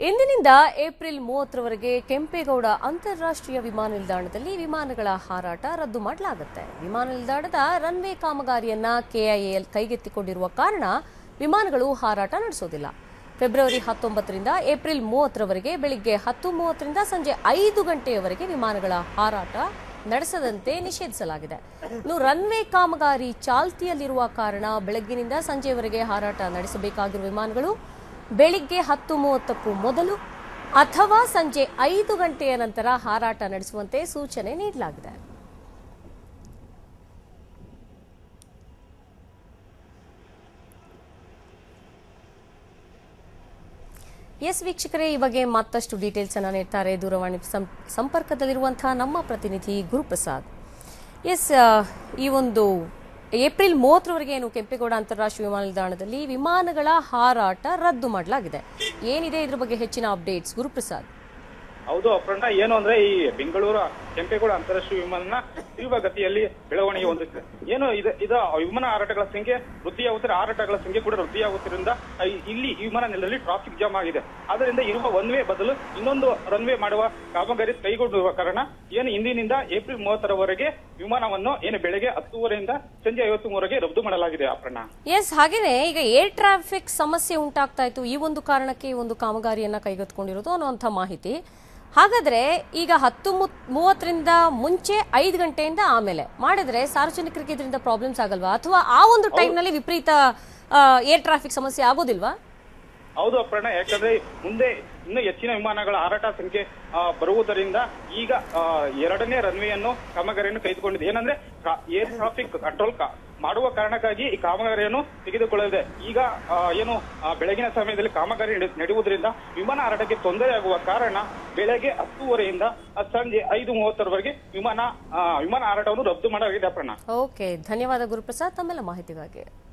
ಇಂದಿನಿಂದ ಏಪ್ರಿಲ್ ಮೂವತ್ತರವರೆಗೆ ಕೆಂಪೇಗೌಡ ಅಂತಾರಾಷ್ಟ್ರೀಯ ವಿಮಾನ ನಿಲ್ದಾಣದಲ್ಲಿ ವಿಮಾನಗಳ ಹಾರಾಟ ರದ್ದು ಮಾಡಲಾಗುತ್ತೆ. ವಿಮಾನ ನಿಲ್ದಾಣದ ರನ್ವೇ ಕಾಮಗಾರಿಯನ್ನ ಕೆಐಎಲ್ ಕೈಗೆತ್ತಿಕೊಂಡಿರುವ ಕಾರಣ ವಿಮಾನಗಳು ಹಾರಾಟ ನಡೆಸೋದಿಲ್ಲ. ಫೆಬ್ರವರಿ ಹತ್ತೊಂಬತ್ತರಿಂದ ಏಪ್ರಿಲ್ ಮೂವತ್ತರವರೆಗೆ ಬೆಳಿಗ್ಗೆ ಹತ್ತು ಮೂವತ್ತರಿಂದ ಸಂಜೆ ಐದು ಗಂಟೆಯವರೆಗೆ ವಿಮಾನಗಳ ಹಾರಾಟ ನಡೆಸದಂತೆ ನಿಷೇಧಿಸಲಾಗಿದೆ. ಇನ್ನು ರನ್ವೇ ಕಾಮಗಾರಿ ಚಾಲ್ತಿಯಲ್ಲಿರುವ ಕಾರಣ ಬೆಳಗ್ಗಿನಿಂದ ಸಂಜೆಯವರೆಗೆ ಹಾರಾಟ ನಡೆಸಬೇಕಾಗಿರುವ ವಿಮಾನಗಳು ಬೆಳಿಗ್ಗೆ ಹತ್ತು ಮೂವತ್ತಕ್ಕೂ ಮೊದಲು ಅಥವಾ ಸಂಜೆ ಐದು ಗಂಟೆಯ ನಂತರ ಹಾರಾಟ ನಡೆಸುವಂತೆ ಸೂಚನೆ ನೀಡಲಾಗಿದೆ. ಎಸ್ ವೀಕ್ಷಕರೇ, ಈ ಬಗ್ಗೆ ಮತ್ತಷ್ಟು ಡೀಟೇಲ್ಸ್ ಅನ್ನು ನೀಡ್ತಾರೆ ದೂರವಾಣಿ ಸಂಪರ್ಕದಲ್ಲಿರುವಂತಹ ನಮ್ಮ ಪ್ರತಿನಿಧಿ ಗುರುಪ್ರಸಾದ್. ಎಸ್ ಈ ಒಂದು ಏಪ್ರಿಲ್ ಮೂವತ್ತರವರೆಗೆ ಏನು ಕೆಂಪೇಗೌಡ ಅಂತಾರಾಷ್ಟ್ರೀಯ ವಿಮಾನ ನಿಲ್ದಾಣದಲ್ಲಿ ವಿಮಾನಗಳ ಹಾರಾಟ ರದ್ದು ಮಾಡಲಾಗಿದೆ. ಏನಿದೆ ಇದ್ರ ಬಗ್ಗೆ ಹೆಚ್ಚಿನ ಅಪ್ಡೇಟ್ಸ್, ಗುರುಪ್ರಸಾದ್? ಹೌದು ಅಪರ್ಣ ಏನು ಅಂದ್ರೆ ಈ ಬೆಂಗಳೂರು ಕೆಂಪೇಗೌಡ ಅಂತಾರಾಷ್ಟ್ರೀಯ ವಿಮಾನ ತೀವ್ರ ಗತಿಯಲ್ಲಿ ಬೆಳವಣಿಗೆ ಹೊಂದುತ್ತಿದೆ ಏನು ಇದು ಇದು ವಿಮಾನ ಹಾರಾಟಗಳ ಸಂಖ್ಯೆ ವೃದ್ಧಿಯಾಗುತ್ತಿದೆ ಹಾರಾಟಗಳ ಸಂಖ್ಯೆ ಕೂಡ ವೃದ್ಧಿಯಾಗುತ್ತಿರುವುದರಿಂದ ಇಲ್ಲಿ ವಿಮಾನ ನೆಲದಲ್ಲಿ ಟ್ರಾಫಿಕ್ ಜಾಮ್ ಆಗಿದೆ. ಆದ್ದರಿಂದ ಇರುವ ಒನ್ ವೇ ಬದಲು ಇನ್ನೊಂದು ರನ್ ವೇ ಮಾಡುವ ಕಾಮಗಾರಿ ಕೈಗೊಂಡಿರುವ ಕಾರಣ, ಏನು ಇಂದಿನಿಂದ ಏಪ್ರಿಲ್ ಮೂವತ್ತರವರೆಗೆ ವಿಮಾನವನ್ನು ಏನು ಬೆಳಗ್ಗೆ ಹತ್ತುವರೆಯಿಂದ ಸಂಜೆ ಐವತ್ತು ಮೂರಗೆ ರದ್ದು ಮಾಡಲಾಗಿದೆ ಅಪರ್ಣ ಎಸ್ ಹಾಗೇನೆ ಈಗ ಏರ್ ಟ್ರಾಫಿಕ್ ಸಮಸ್ಯೆ ಉಂಟಾಗ್ತಾ ಇತ್ತು. ಈ ಒಂದು ಕಾರಣಕ್ಕೆ ಈ ಒಂದು ಕಾಮಗಾರಿಯನ್ನ ಕೈಗೆತ್ತಿಕೊಂಡಿರೋದು ಅನ್ನುವಂಥ ಮಾಹಿತಿ. ಹಾಗಾದ್ರೆ ಈಗ ಹತ್ತು ಮೂವತ್ತರಿಂದ ಮುಂಚೆ ಐದು ಗಂಟೆಯಿಂದ ಆಮೇಲೆ. ಮಾಡಿದ್ರೆ ಸಾರ್ವಜನಿಕರಿಗೆ ಇದರಿಂದ ಪ್ರಾಬ್ಲಮ್ಸ್ ಆಗಲ್ವಾ? ಅಥವಾ ಆ ಒಂದು ಟೈಮ್ನಲ್ಲಿ ವಿಪರೀತ ಏರ್ ಟ್ರಾಫಿಕ್ ಸಮಸ್ಯೆ ಆಗೋದಿಲ್ವಾ? ಹೌದು ಅಪರ್ಣ ಯಾಕಂದ್ರೆ ಮುಂದೆ ಇನ್ನು ಹೆಚ್ಚಿನ ವಿಮಾನಗಳ ಹಾರಾಟ ಸಂಖ್ಯೆ ಬರುವುದರಿಂದ ಈಗ ಎರಡನೇ ಎರಡನೇ ರನ್ವೇಯನ್ನು ಕಾಮಗಾರಿಯನ್ನು ಕೈಗೊಂಡಿದೆ ಏನಂದ್ರೆ ಏರ್ ಟ್ರಾಫಿಕ್ ಕಂಟ್ರೋಲ್ ಮಾಡುವ ಕಾರಣಕ್ಕಾಗಿ ಈ ಕಾಮಗಾರಿಯನ್ನು ತೆಗೆದುಕೊಳ್ಳಲಿದೆ. ಈಗ ಏನು ಬೆಳಗಿನ ಸಮಯದಲ್ಲಿ ಕಾಮಗಾರಿ ನಡೆ- ನಡೆಯುವುದರಿಂದ ವಿಮಾನ ಹಾರಾಟಕ್ಕೆ ತೊಂದರೆಯಾಗುವ ಕಾರಣ ಬೆಳಗ್ಗೆ ಹತ್ತುವರೆಯಿಂದ ಸಂಜೆ ಐದು ಮೂವತ್ತರವರೆಗೆ ವಿಮಾನ ವಿಮಾನ ಹಾರಾಟವನ್ನು ರದ್ದು ಮಾಡಲಾಗಿದೆ ಅಪರ್ಣ. ಓಕೆ ಧನ್ಯವಾದ ಗುರುಪ್ರಸಾದ್. ತಮ್ಮೆಲ್ಲ ಮಾಹಿತಿಗಾಗಿ.